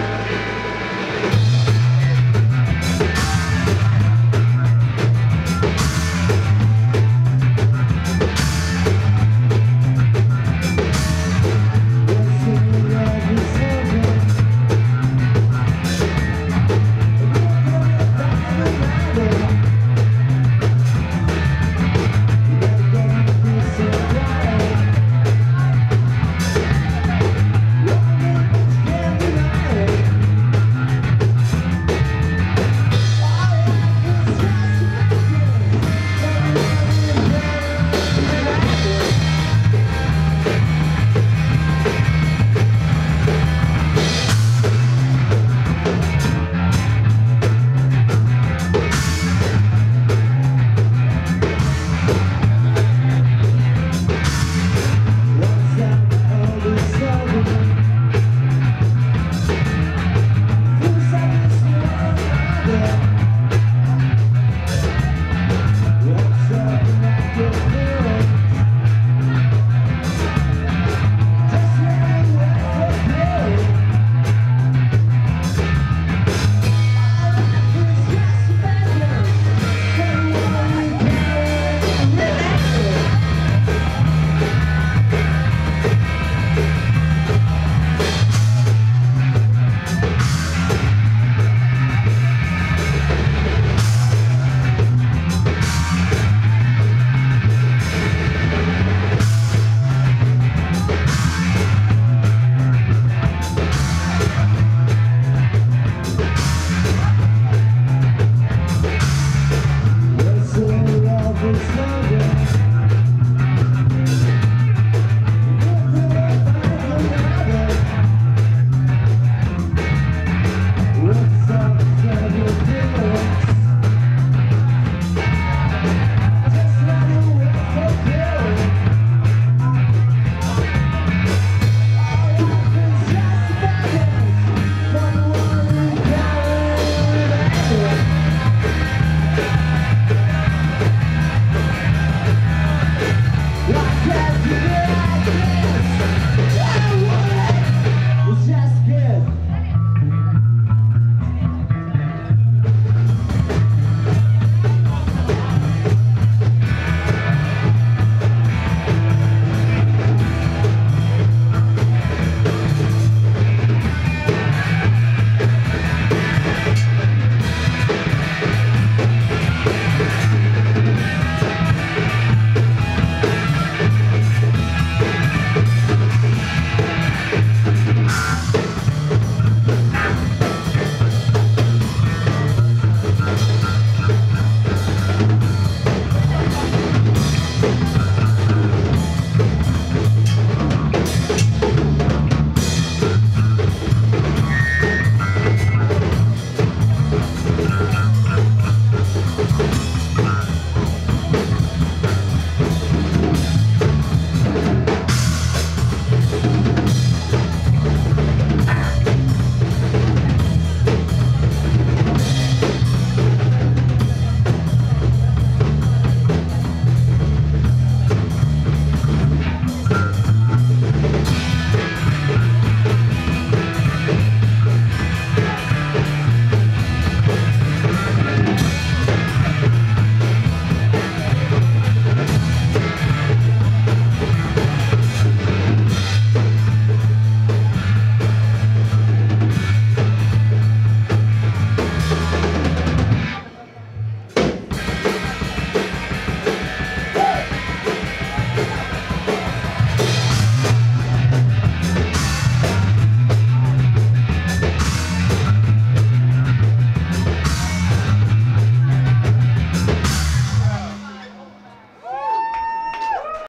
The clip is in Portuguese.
Música